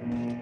Mm-hmm.